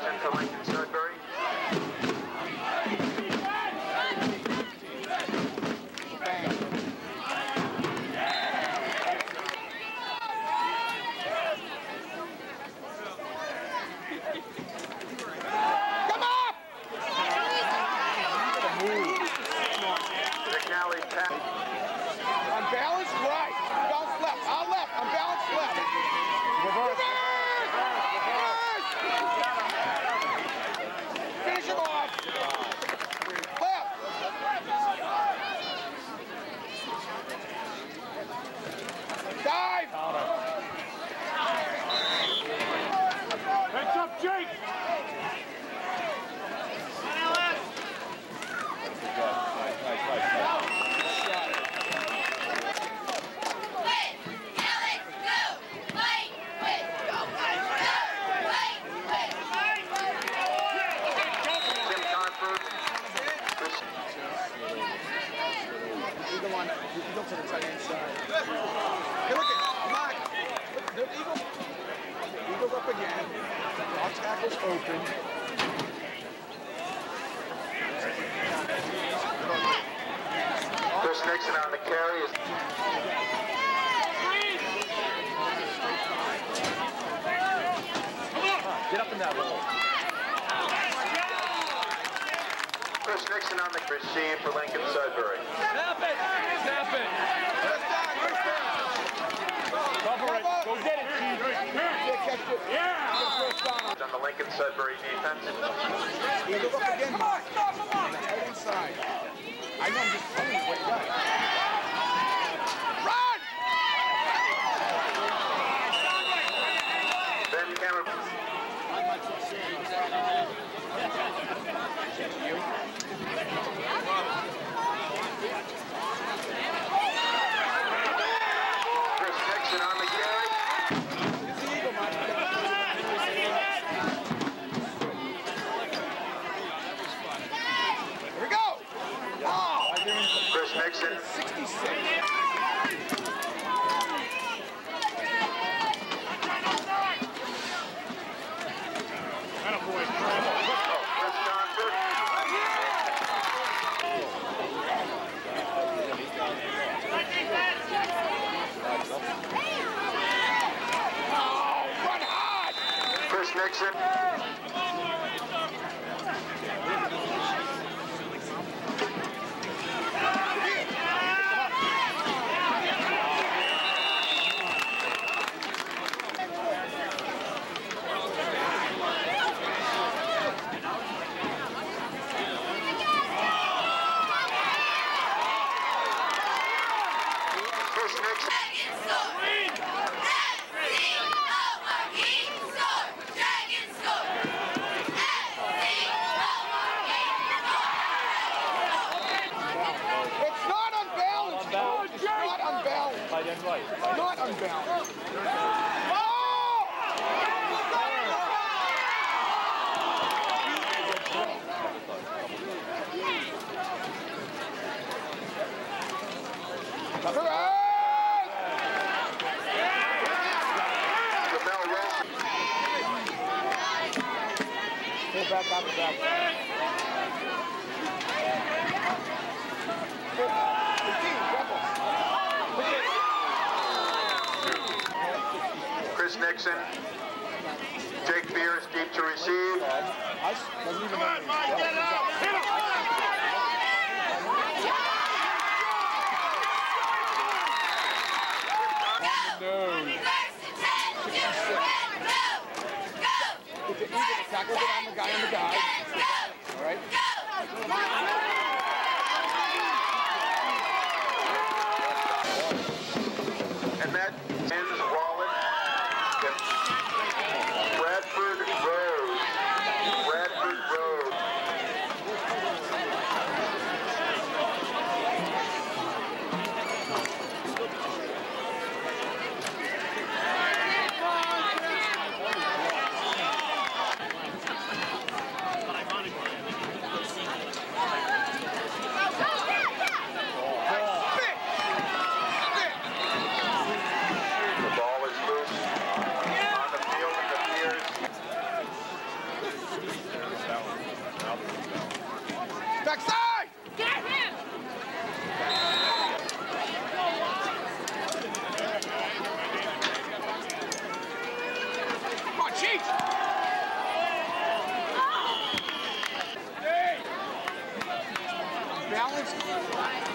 have been selected. on the Lincoln Sudbury defense. He's again. Come on, stop, him! on. Right inside. I know I'm just telling you what. Nixon. back, back, back.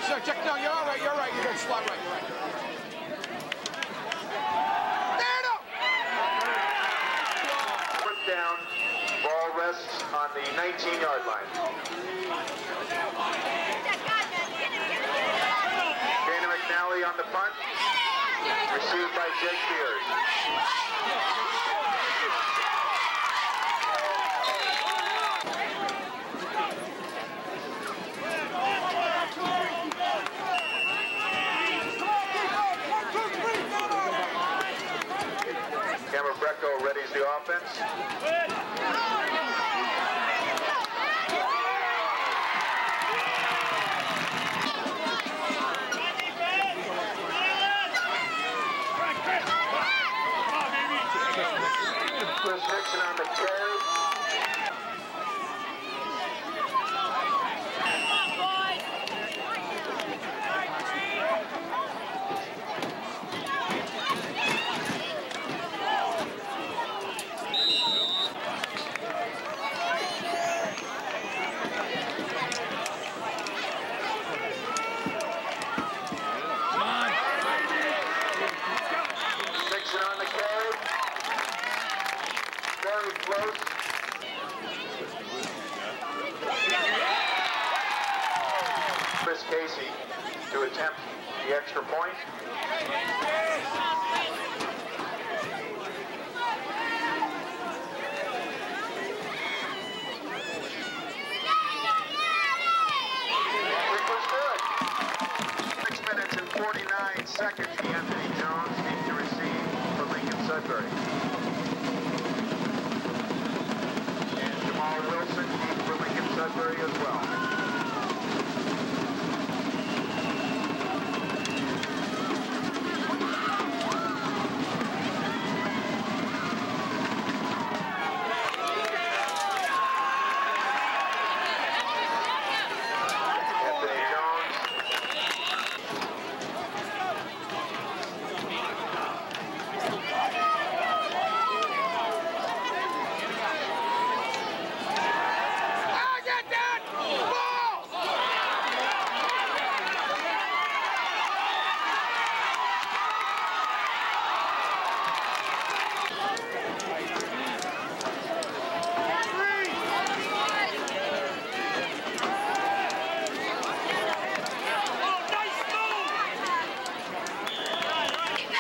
So check. No, you're all right. You're all right. You're good. Slot right. You're right. Down. Ball rests on the 19-yard line. Dana McNally on the punt. Received by Jake Beers. Readies the offense. Chris Nixon on the carry. Nixon on the carry. Very close. Chris Casey to attempt the extra point. Kick was good. Six minutes and 49 seconds. Anthony Jones needs to receive for Lincoln Sudbury. And Jamal Wilson needs for Lincoln Sudbury as well. Anthony Jones I get that ball.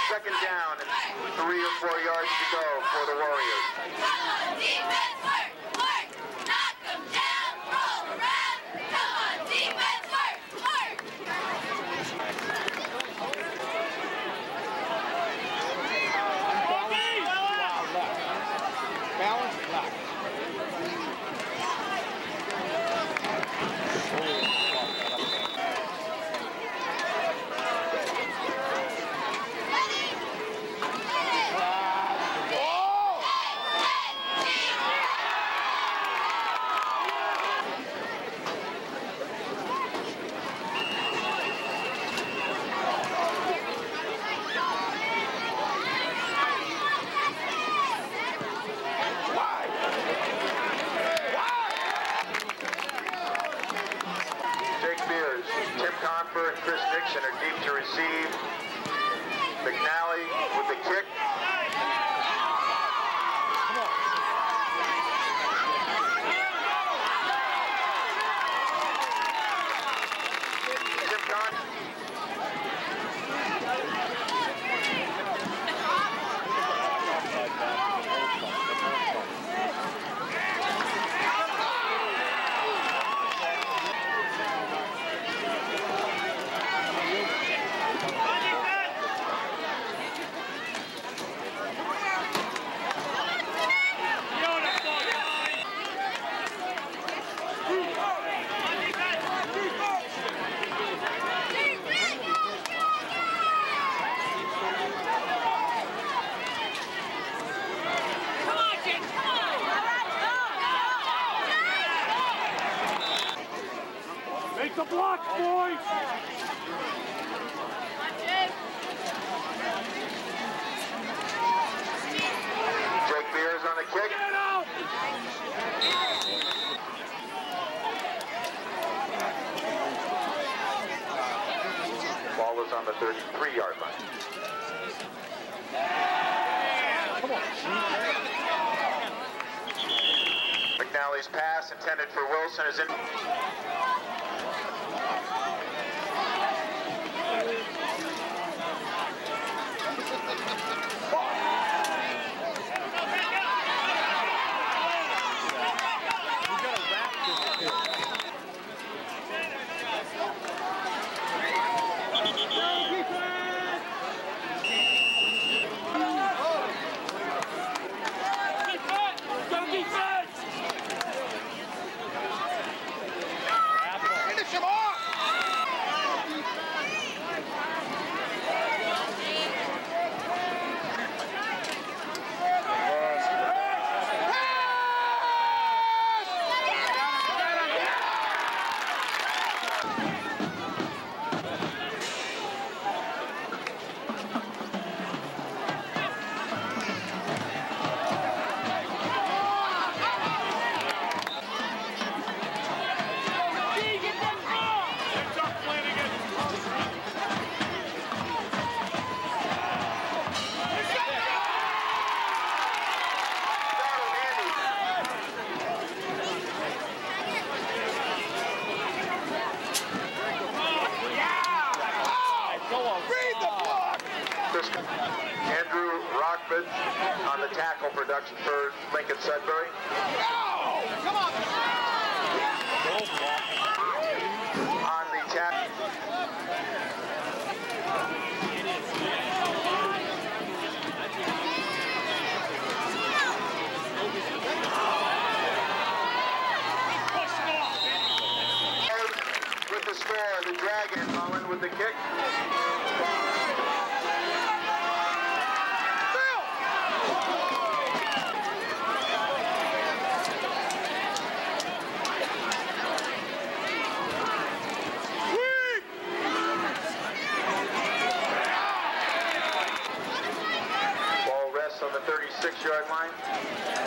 Second down and three or four yards to go for the Warriors. Balance left. Jake Beers, Tim Confer, and are deep to receive. McNally with the kick. Jake on the kick. Ball on the 33-yard line. McNally's pass intended for Wilson is in. For Lincoln Sudbury. No! Come on! On the tackle. With the score, the Dragon, Mullen with the kick. Ball rests 36-yard line.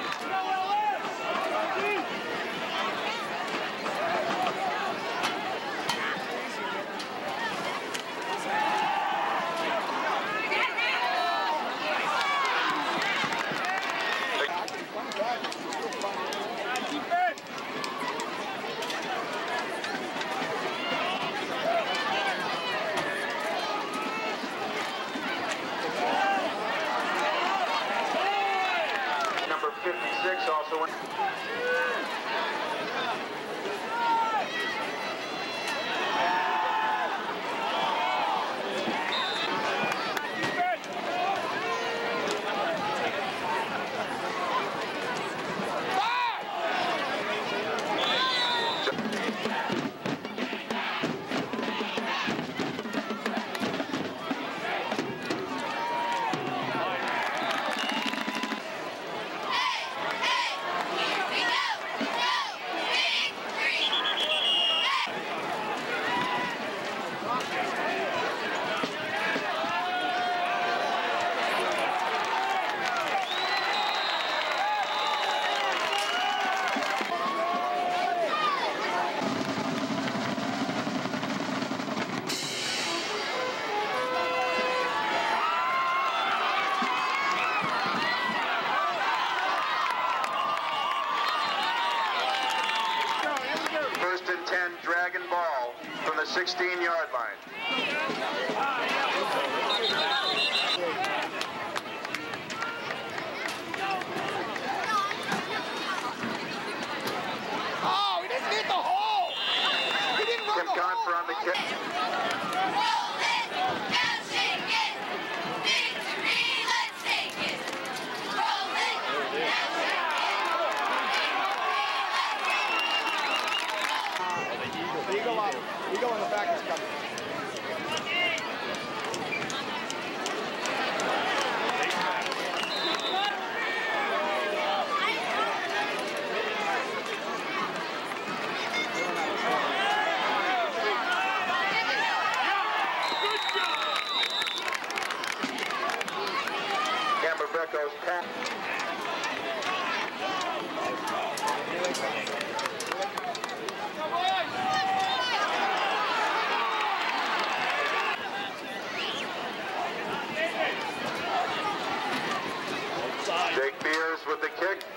time for on the kick. Jake Beers with the kick.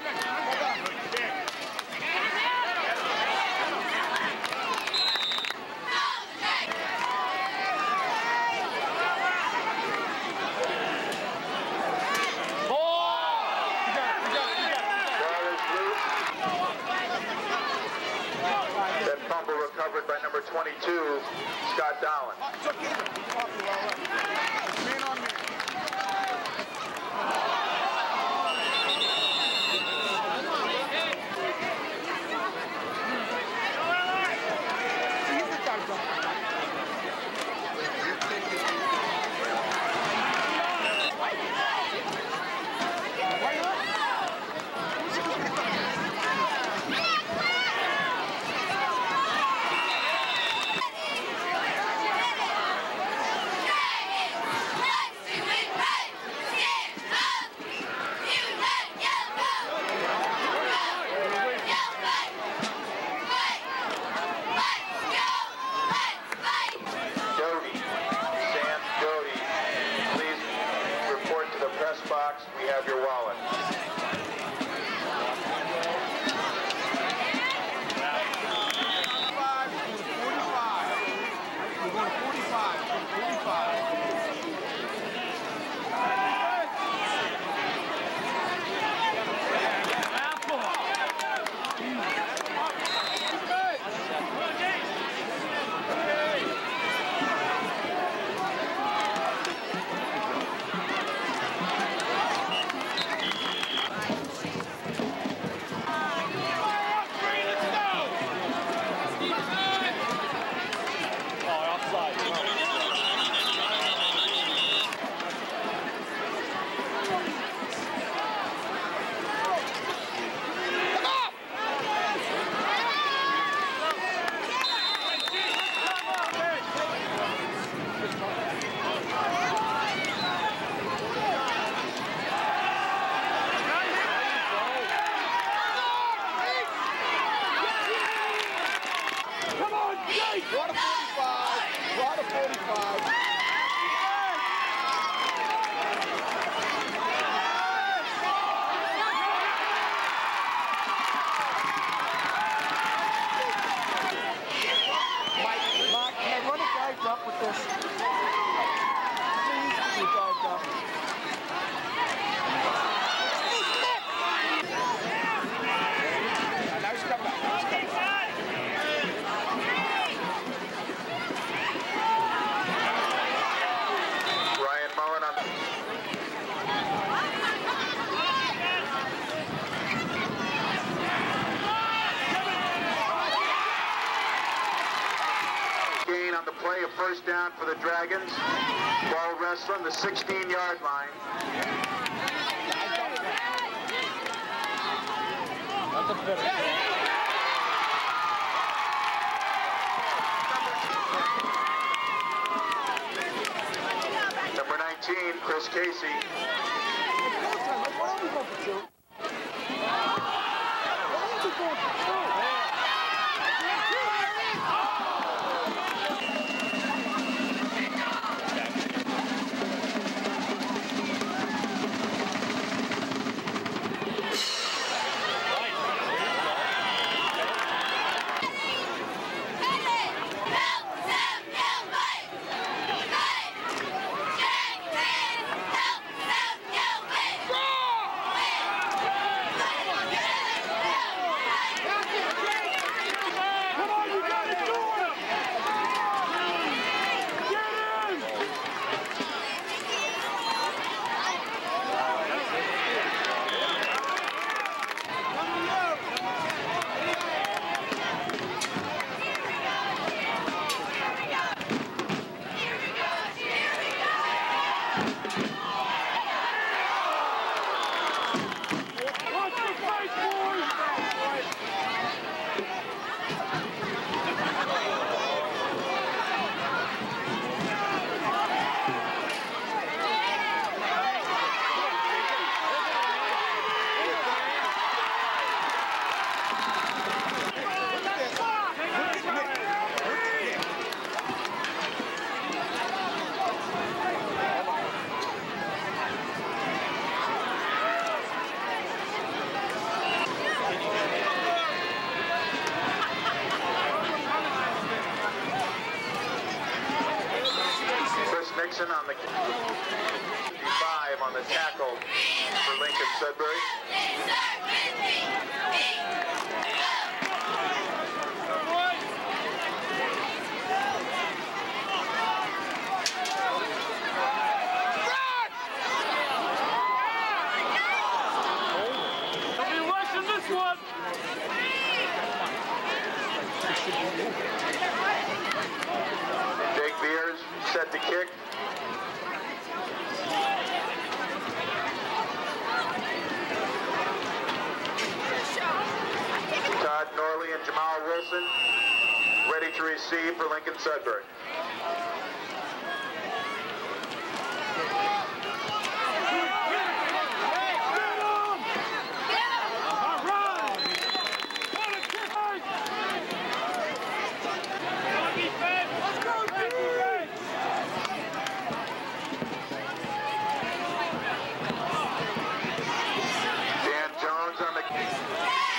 for the Dragons. Ball wrestling the 16-yard line. That's a. Chris Casey Jones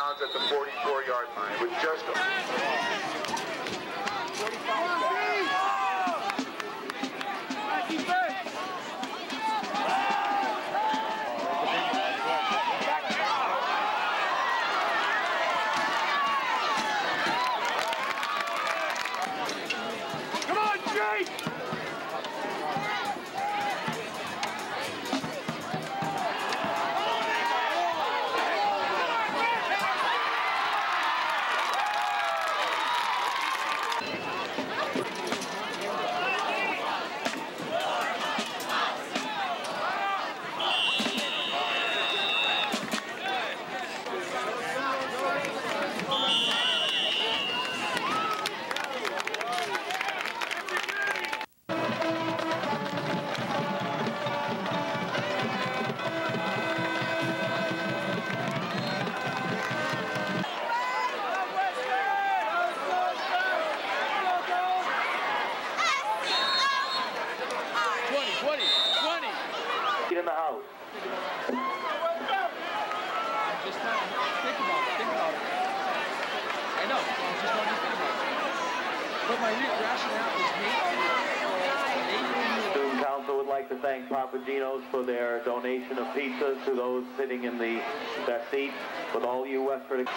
at the 44-yard line with just distribution of pizzas to those sitting in the back seat with all you Westford.